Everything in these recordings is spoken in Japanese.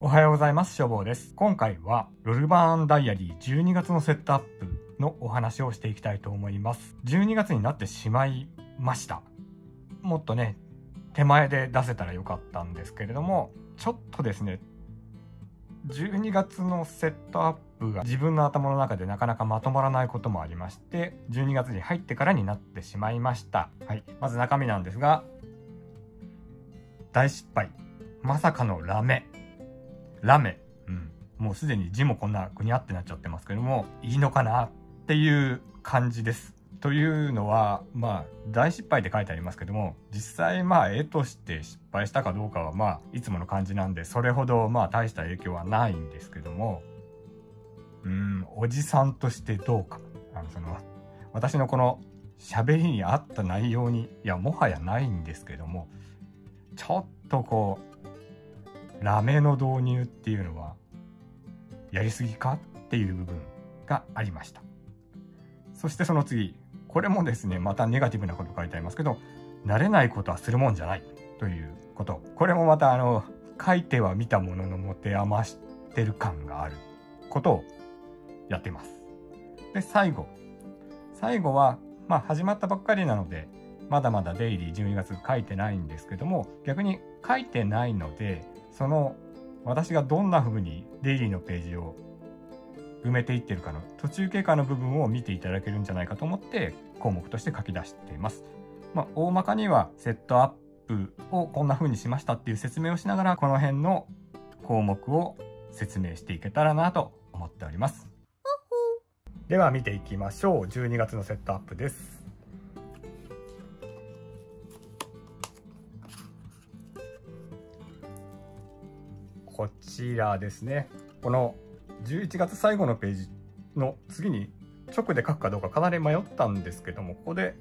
おはようございます。消防です。今回はロルバーンダイアリー12月のセットアップのお話をしていきたいと思います。12月になってしまいました。もっとね、手前で出せたらよかったんですけれども、ちょっとですね、12月のセットアップが自分の頭の中でなかなかまとまらないこともありまして、12月に入ってからになってしまいました。はい。まず中身なんですが、大失敗。まさかのラメ。ラメ。うん。もうすでに字もこんなぐにゃってなっちゃってますけども、いいのかなっていう感じです。というのは、まあ、大失敗って書いてありますけども、実際まあ、絵として失敗したかどうかはまあ、いつもの感じなんで、それほどまあ、大した影響はないんですけども、うん、おじさんとしてどうか。あの、その、私のこの喋りに合った内容に、いや、もはやないんですけども、ちょっとこう、ラメの導入っていうのはやりすぎかっていう部分がありました。そしてその次これもですねまたネガティブなこと書いてありますけど慣れないことはするもんじゃないということ。これもまたあの書いては見たものの持て余してる感があることをやってます。で最後。最後はまあ始まったばっかりなのでまだまだデイリー12月書いてないんですけども逆に書いてないのでその私がどんな風にデイリーのページを埋めていってるかの途中経過の部分を見ていただけるんじゃないかと思って項目として書き出しています。まあ、大まかにはセットアップをこんな風にしましたっていう説明をしながらこの辺の項目を説明していけたらなと思っております。では見ていきましょう。12月のセットアップです。こちらですね。この11月最後のページの次に直で書くかどうかかなり迷ったんですけども、ここで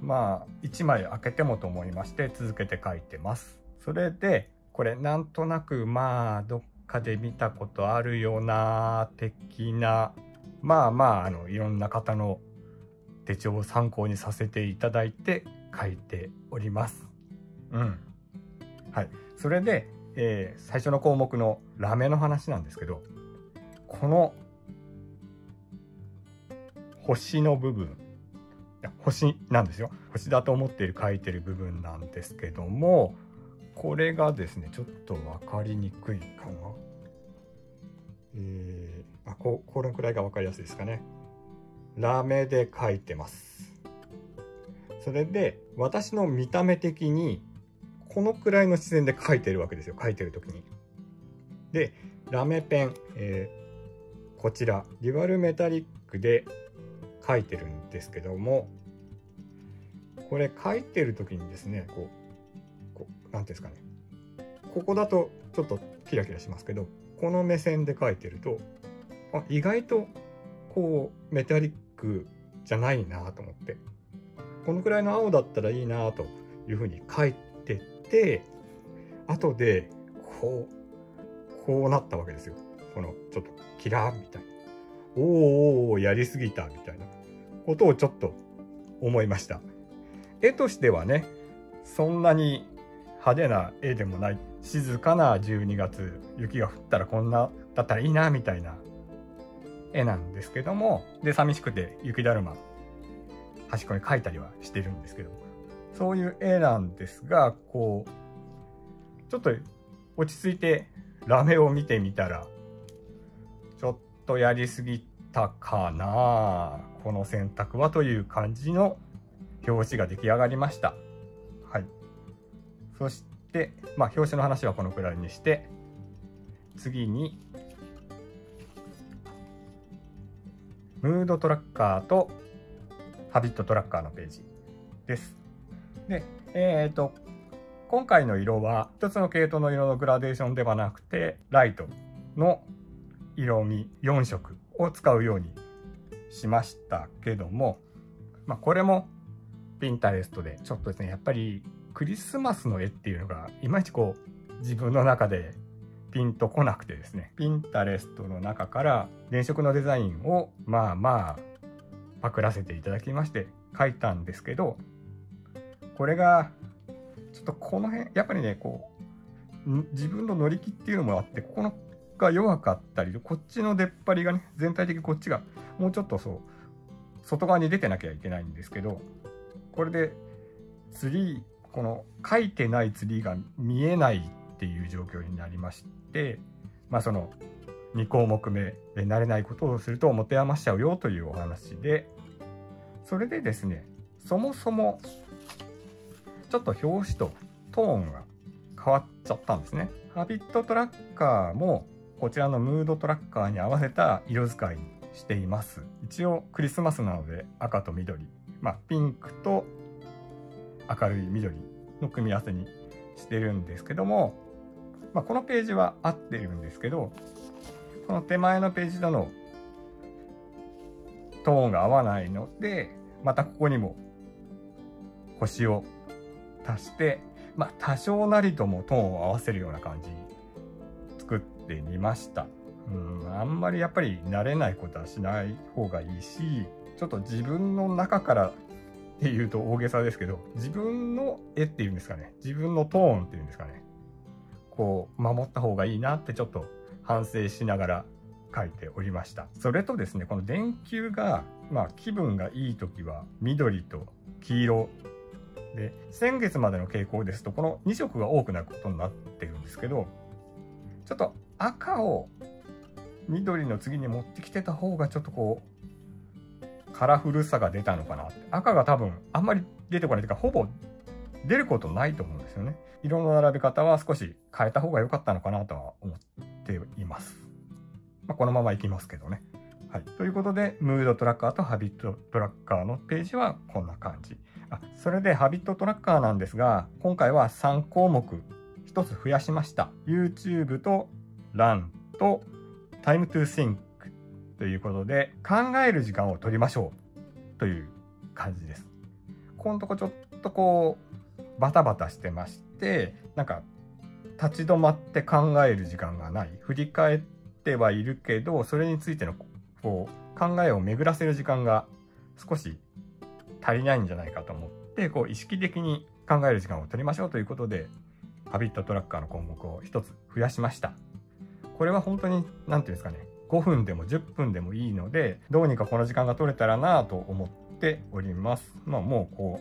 まあ1枚開けてもと思いまして続けて書いてます。それでこれなんとなくまあどっかで見たことあるような的なまあまああのいろんな方の手帳を参考にさせていただいて書いております。うん。はい。それでえー、最初の項目のラメの話なんですけどこの星の部分星なんですよ。星だと思っている書いてる部分なんですけどもこれがですねちょっと分かりにくいかな。えー、あここれくらいが分かりやすいですかね。ラメで書いてます。それで私の見た目的にこのくらいの視線で書いてるわけですよ。書いてる時に。でラメペン、えー、こちら。デュアルメタリックで書いてるんですけどもこれ書いてる時にですねこうこうなんていうんですかね。ここだとちょっとキラキラしますけどこの目線で書いてるとあ意外とこうメタリックじゃないなと思って。このくらいの青だったらいいなというふうに書いてて後でこうこうなったわけですよ。このちょっとキラーみたいな。おーおーやりすぎたみたいな。ことをちょっと思いました。絵としてはねそんなに派手な絵でもない。静かな12月雪が降ったらこんなだったらいいなみたいな。絵なんですけども。で寂しくて雪だるま端っこに描いたりはしてるんですけどそういう絵なんですが、こう、ちょっと落ち着いてラメを見てみたら、ちょっとやりすぎたかなこの選択はという感じの表紙が出来上がりました。はい。そして、まあ表紙の話はこのくらいにして、次に、ムードトラッカーとハビットトラッカーのページです。で、えっ、ー、と、今回の色は一つの系統の色のグラデーションではなくて、ライトの色味4色を使うようにしましたけども、まあ、これもピンタレストでちょっとですね、やっぱりクリスマスの絵っていうのがいまいちこう自分の中でピンとこなくてですね、ピンタレストの中から電飾のデザインをまあまあパクらせていただきまして書いたんですけど、これが、ちょっとこの辺、やっぱりね、こう、自分の乗り気っていうのもあってここのが弱かったりこっちの出っ張りがね全体的にこっちがもうちょっとそう外側に出てなきゃいけないんですけどこれでツリーこの書いてないツリーが見えないっていう状況になりましてまあその2項目目で慣れないことをすると持て余しちゃうよというお話でそれでですねそもそもちょっと表紙とトーンが変わっちゃったんですね。ハビットトラッカーもこちらのムードトラッカーに合わせた色使いにしています。一応クリスマスなので赤と緑、まあ、ピンクと明るい緑の組み合わせにしてるんですけども、まあ、このページは合ってるんですけどこの手前のページとのトーンが合わないのでまたここにも星を足してまあ多少なりともトーンを合わせるような感じ作ってみました。うん、あんまりやっぱり慣れないことはしない方がいいしちょっと自分の中からっていうと大げさですけど自分の絵っていうんですかね自分のトーンっていうんですかねこう守った方がいいなってちょっと反省しながら書いておりましたそれとですねこの電球がまあ気分がいい時は緑と黄色で先月までの傾向ですとこの2色が多くなることになってるんですけどちょっと赤を緑の次に持ってきてた方がちょっとこうカラフルさが出たのかな。赤が多分あんまり出てこないというかほぼ出ることないと思うんですよね。色の並べ方は少し変えた方が良かったのかなとは思っています、まあ、このままいきますけどね。はい、ということでムードトラッカーとハビットトラッカーのページはこんな感じ。それでハビットトラッカーなんですが今回は3項目1つ増やしました。YouTube と LAN と Time to Think ということで考える時間を取りましょう。という感じです。このとこちょっとこうバタバタしてましてなんか立ち止まって考える時間がない。振り返ってはいるけどそれについてのこう考えを巡らせる時間が少し足りないんじゃないかと思ってこう意識的に考える時間を取りましょうということでハビットトラッカーの項目を1つ増やしました。これは本当に何て言うんですかね5分でも10分でもいいのでどうにかこの時間が取れたらなと思っております。まあもうこ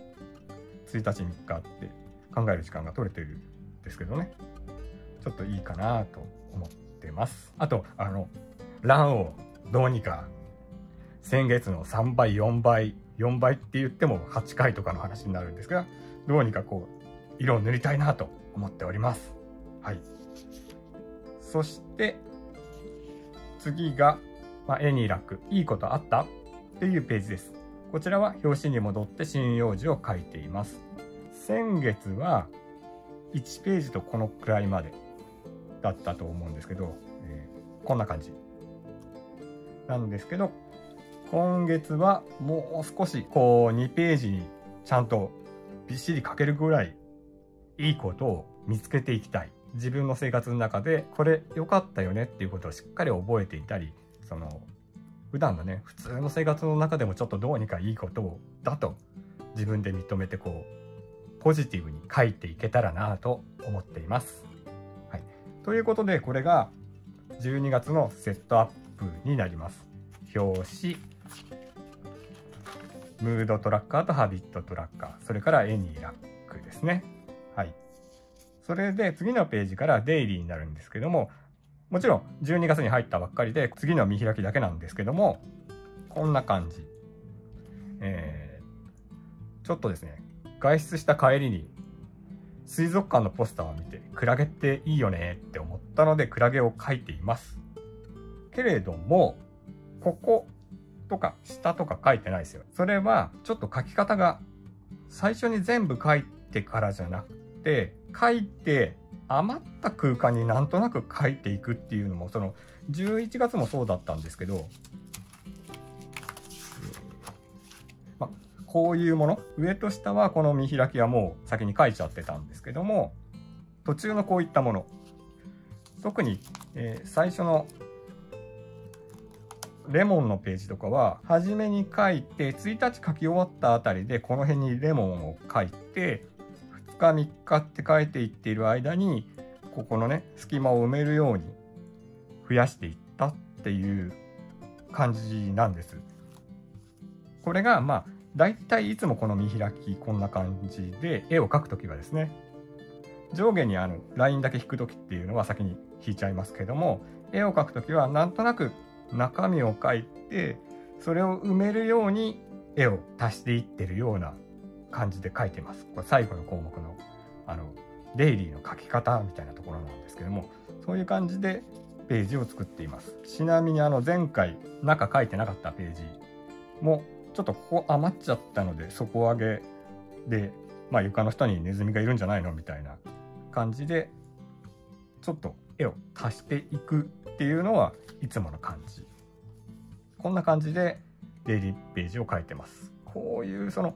う1日3日って考える時間が取れてるんですけどね。ちょっといいかなと思ってます。あとあの欄をどうにか先月の3倍4倍4倍って言っても8回とかの話になるんですがどうにかこう色を塗りたいなと思っております。はい。そして次が、まあ、絵に楽いいことあったっていうページです。こちらは表紙に戻って針葉樹を書いています。先月は1ページとこのくらいまでだったと思うんですけど、えー、こんな感じなんですけど今月はもう少しこう2ページにちゃんとびっしり書けるぐらいいいことを見つけていきたい。自分の生活の中でこれ良かったよねっていうことをしっかり覚えていたり、その普段のね、普通の生活の中でもちょっとどうにかいいことをだと自分で認めてこうポジティブに書いていけたらなと思っています。はい。ということでこれが12月のセットアップになります。表紙、ムードトラッカーとハビットトラッカー、それから絵にラックですね。はい。それで次のページからデイリーになるんですけども、もちろん12月に入ったばっかりで次の見開きだけなんですけども、こんな感じ。えー、ちょっとですね、外出した帰りに水族館のポスターを見て、クラゲっていいよねって思ったので、クラゲを描いています。けれども、ここ、とか下とか書いてないですよ。それはちょっと書き方が最初に全部書いてからじゃなくて書いて余った空間になんとなく書いていくっていうのもその11月もそうだったんですけど、まこういうもの上と下はこの見開きはもう先に書いちゃってたんですけども途中のこういったもの特に、えー、最初のレモンのページとかは初めに書いて1日書き終わったあたりでこの辺にレモンを書いて2日3日って書いていっている間にここのね隙間を埋めるように増やしていったっていう感じなんです。これがまあ大体いつもこの見開きこんな感じで絵を描く時はですね上下にあのラインだけ引く時っていうのは先に引いちゃいますけども絵を描く時はなんとなく中身を描いてそれを埋めるように絵を足していってるような感じで描いてます。これ最後の項目のあのデイリーの書き方みたいなところなんですけどもそういう感じでページを作っていますちなみにあの前回中書いてなかったページもちょっとここ余っちゃったので底上げで、まあ、床の下にネズミがいるんじゃないのみたいな感じでちょっと絵を足していくっていうのはいつもの感じこんな感じでデイリーページを書いてます。こういうその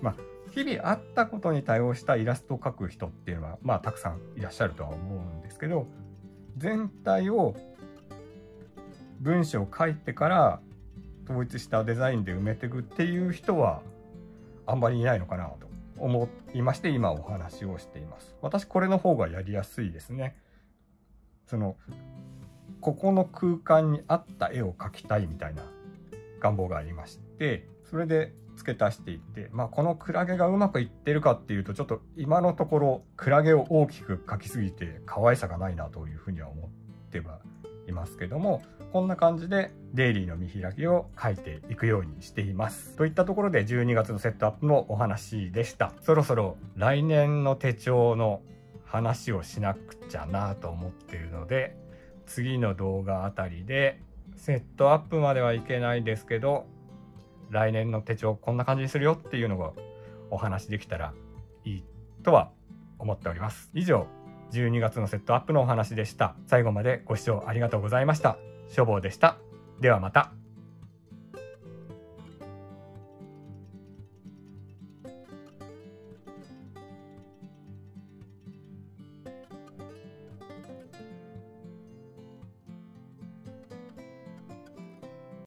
まあ日々あったことに対応したイラストを描く人っていうのはまあたくさんいらっしゃるとは思うんですけど全体を文章を書いてから統一したデザインで埋めていくっていう人はあんまりいないのかなと思いまして今お話をしています。私これの方がやりやすいですね。そのここの空間に合った絵を描きたいみたいな願望がありましてそれで付け足していってまあこのクラゲがうまくいってるかっていうとちょっと今のところクラゲを大きく描きすぎて可愛さがないなというふうには思ってはいますけどもこんな感じでデイリーの見開きを書いていくようにしています。といったところで12月のセットアップのお話でした。そろそろ来年の手帳の話をしなくちゃなと思っているので次の動画あたりでセットアップまではいけないですけど来年の手帳こんな感じにするよっていうのがお話できたらいいとは思っております。以上、12月のセットアップのお話でした。最後までご視聴ありがとうございました。書房でした。ではまた。